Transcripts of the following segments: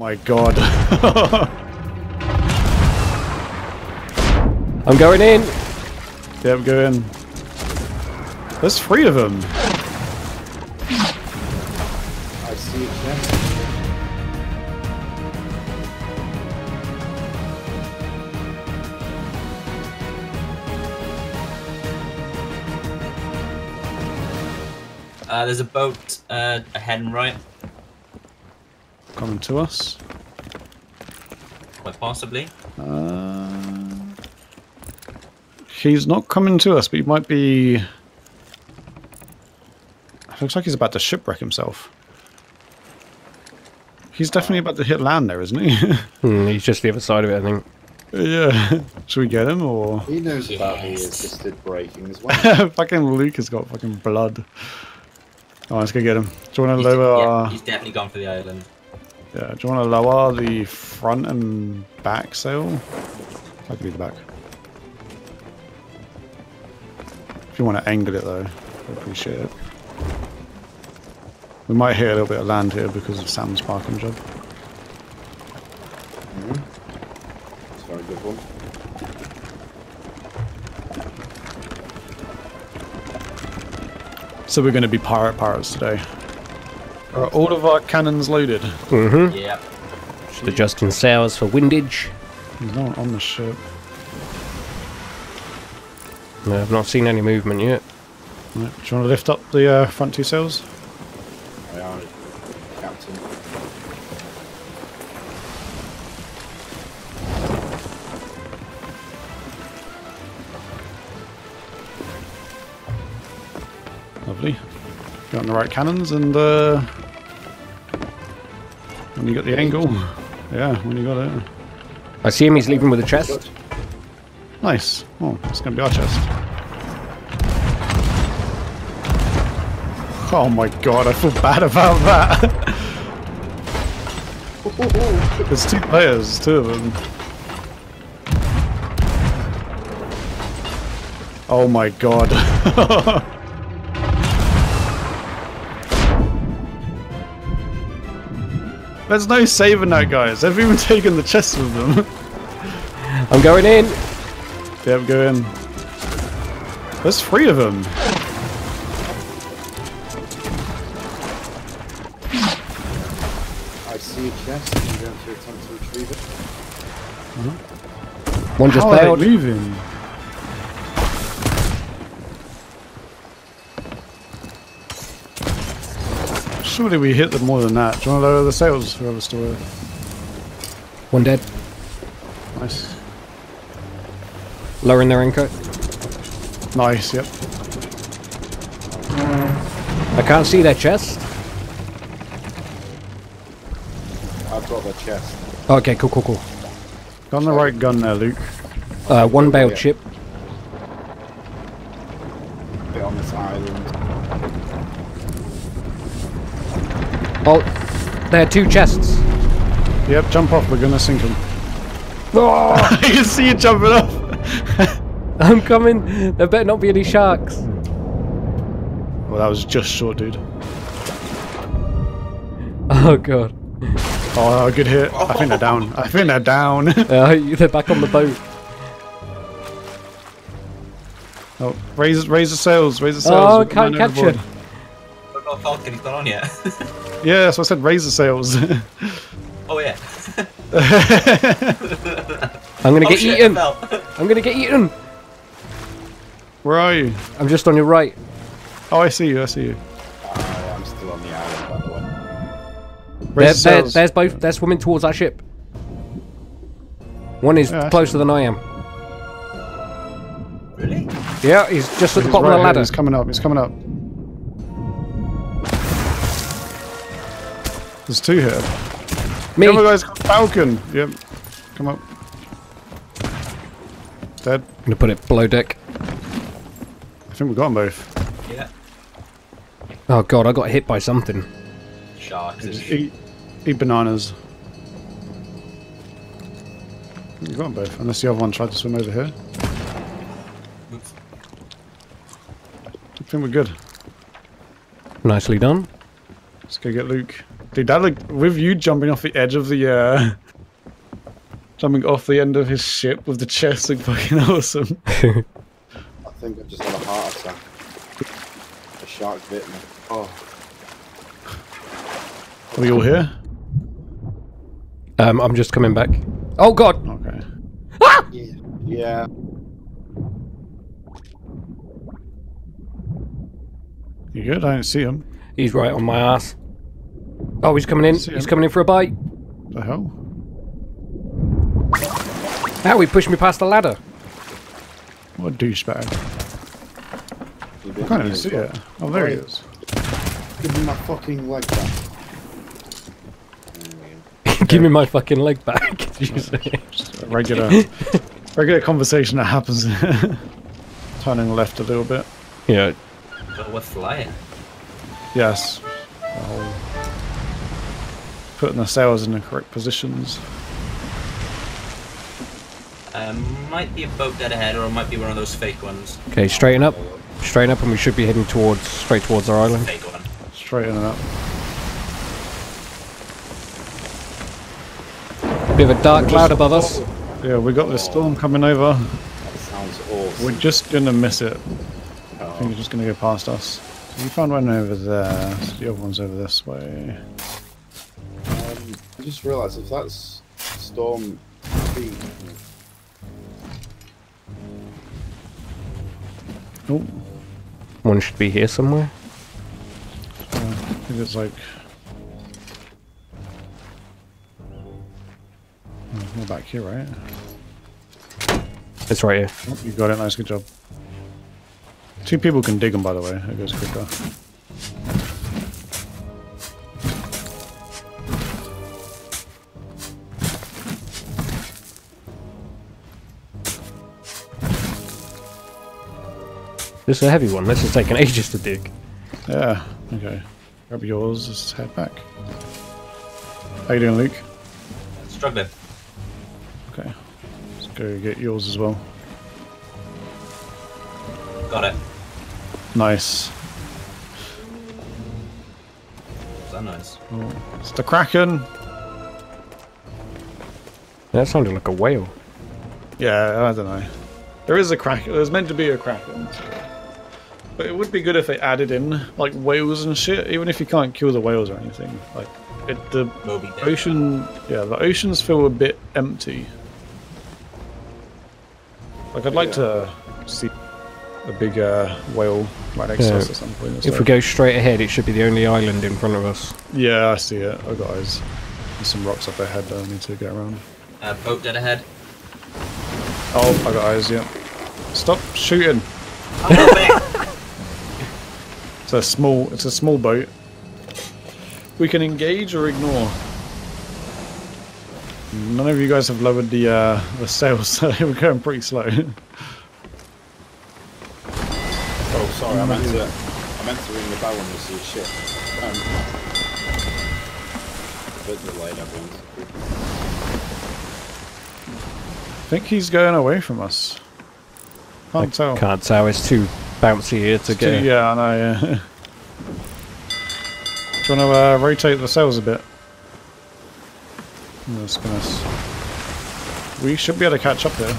My god. I'm going in. yep, go in. There's three of them. I see it there. Uh, there's a boat uh, ahead and right, Coming to us. quite possibly. Uh, he's not coming to us, but he might be... Looks like he's about to shipwreck himself. He's definitely about to hit land there, isn't he? Hmm, he's just the other side of it, I think. yeah. Should we get him, or... He knows about the Yes. assisted braking as well. fucking Luke has got fucking blood. Oh, let's go get him. Do you want He's, to lower? yeah, our- he's definitely gone for the island. Yeah, do you want to lower the front and back sail? I can do the back. If you want to angle it though, I appreciate it. We might hit a little bit of land here because of Sam's parking job. Mm-hmm. A very good one. So we're going to be pirate pirates today. Are all of our cannons loaded? Mm-hmm. Yeah. Just adjusting sails for windage. There's no one on the ship. No, I've not seen any movement yet. Right, do you want to lift up the uh, front two sails? I are captain. Lovely. Got the right cannons and uh, when you got the angle. Yeah, when you got it. I see him, he's leaving with a chest. Nice. Oh, it's gonna be our chest. Oh my god, I feel bad about that. There's two players, two of them. Oh my god. There's no saving that, guys. They've even taken the chest with them. I'm going in. Yep, go in. There's three of them. I see a chest. I'm going to attempt to retrieve it. One just How are they moving? Surely we hit them more than that. Do you want to lower the sails, whoever's still there? One dead. Nice. Lowering their anchor. Nice, yep. I can't see their chest. I've got the chest. Okay, cool, cool, cool. Got on the right gun there, Luke. Uh, one bailed Yeah. ship. Bit on this island. Oh, there are two chests. Yep, jump off, we're gonna sink them. Oh, I can see you jumping off! I'm coming. There better not be any sharks. Well, that was just short, dude. Oh god. Oh, good hit. I think they're down. I think they're down. Uh, they're back on the boat. oh, raise, raise the sails, raise the sails. Oh, I We've got can't man catch overboard. it. What about Falcon? He's not on yet. Yeah, that's what I said, razor sales. oh yeah. I'm gonna oh, get shit, eaten. I fell. I'm gonna get eaten. Where are you? I'm just on your right. Oh, I see you, I see you. Uh, I am still on the island, by the way. There, there, sails. there's both. They're swimming towards that ship. One is Yeah, closer than I am. Really? Yeah, he's just at the He's bottom right of the here, ladder. He's coming up, he's coming up. There's two here. Me. The other guy's got Falcon. Yep. Come up. Dead. I'm gonna put it below deck. I think we got them both. Yeah. Oh god, I got hit by something. Sharks. Eat, eat bananas. You got them both, unless the other one tried to swim over here. Oops. I think we're good. Nicely done. Let's go get Luke. Dude, that like with you jumping off the edge of the uh jumping off the end of his ship with the chest looked fucking awesome. I think I just had a heart attack. A shark bit me. Oh, Are we all here? Um, I'm just coming back. Oh god! Okay. yeah. Yeah. You good? I don't see him. He's right on my ass. Oh, he's coming in. He's coming in for a bite. The hell? Now he pushed me past the ladder. What a douchebag. You I bit can't even see it. Oh, there he is. Give me my fucking leg back. Give me my fucking leg back. Did you say? Just a regular, regular conversation that happens. Turning left a little bit. Yeah. Go with flying. Yes. The whole putting the sails in the correct positions. Um, might be a boat dead ahead, or it might be one of those fake ones. Okay, straighten up. Straighten up, and we should be heading towards straight towards our island. Fake one. Straighten it up. Bit of a dark cloud above us. Yeah, we got this storm coming over. That sounds awesome. We're just gonna miss it. I Oh. think it's just gonna go past us. So you found one over there. So the other one's over this way. I just realised if that's storm feet, Oh, One should be here somewhere. I think it's like. Oh, we're back here, right? It's right here. Oh, you got it. Nice, good job. Two people can dig them, by the way. It goes quicker. This is a heavy one. This is taking ages to dig. Yeah. Okay. Grab yours. Let's head back. How you doing, Luke? Struggling. Okay. Let's go get yours as well. Got it. Nice. Was that nice? Oh, it's the Kraken. That sounded like a whale. Yeah, I don't know. There is a Kraken. There's meant to be a Kraken. But it would be good if they added in like whales and shit, even if you can't kill the whales or anything. Like it, the ocean, yeah, the oceans feel a bit empty. Like I'd like to see a big uh, whale right next to Yeah. us at some point. If we go straight ahead, it should be the only island in front of us. yeah, I see it. I got eyes. There's some rocks up ahead that I need to get around. Uh, boat dead ahead. Oh, I got eyes. Yeah. Stop shooting. I'm moving! It's a small. It's a small boat. We can engage or ignore. None of you guys have lowered the uh, the sails, so we're going pretty slow. Oh, sorry, I meant to. I meant to ring the bell when we see a ship. Um, bit delayed, everyone's. I think he's going away from us. Can't tell. Can't tell. It's too bouncy here to It's get. too- yeah, I know. Yeah. Do you want to uh, rotate the sails a bit? Oh, goodness. We should be able to catch up here,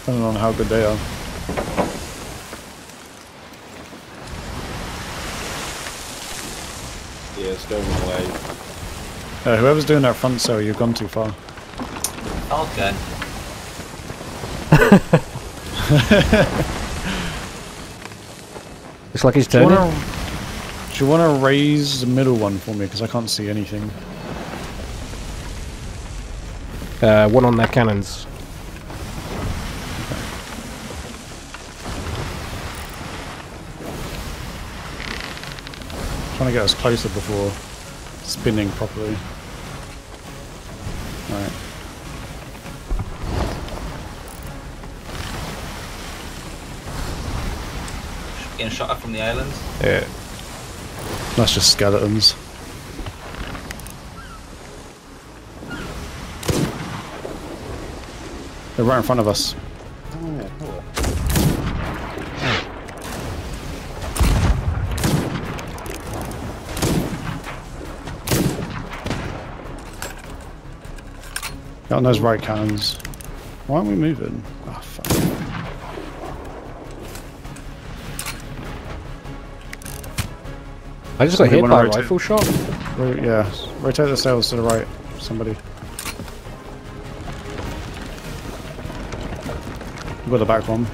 depending on how good they are. Yeah, it's going away. Uh, whoever's doing that front sail, you've gone too far. Falcon. Looks like he's Do you turning. wanna- do you want to raise the middle one for me? Because I can't see anything. Uh, one on their cannons. Trying to get us closer before spinning properly. Alright. getting shot at from the islands. Yeah. That's just skeletons. They're right in front of us. Oh, yeah, cool. Got those right cannons. Why aren't we moving? Oh, I just got hit by a rifle shot. Ro- yeah, rotate the sails to the right. Somebody. We've got the back one.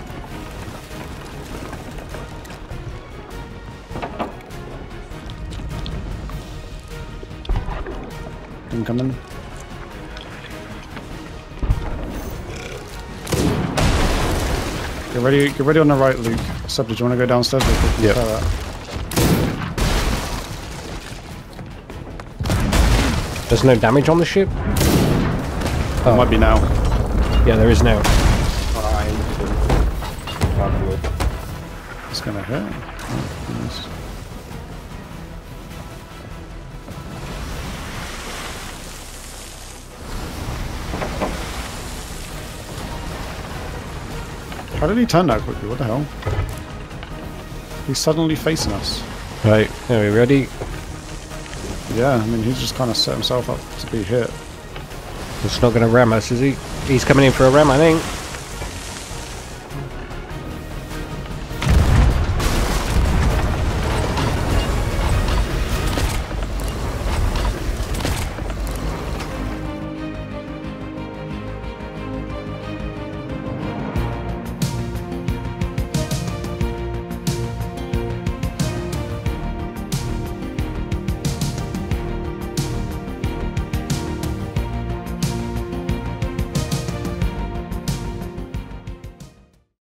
Incoming. Get ready, get ready on the right, Luke. Sub, did you want to go downstairs? real There's no damage on the ship. It might be now. Yeah, there is now. It's gonna hurt. Oh. How did he turn that quickly? What the hell? He's suddenly facing us. Right, are we ready? Yeah, I mean, he's just kind of set himself up to be hit. It's not going to ram us, is he? He's coming in for a ram, I think.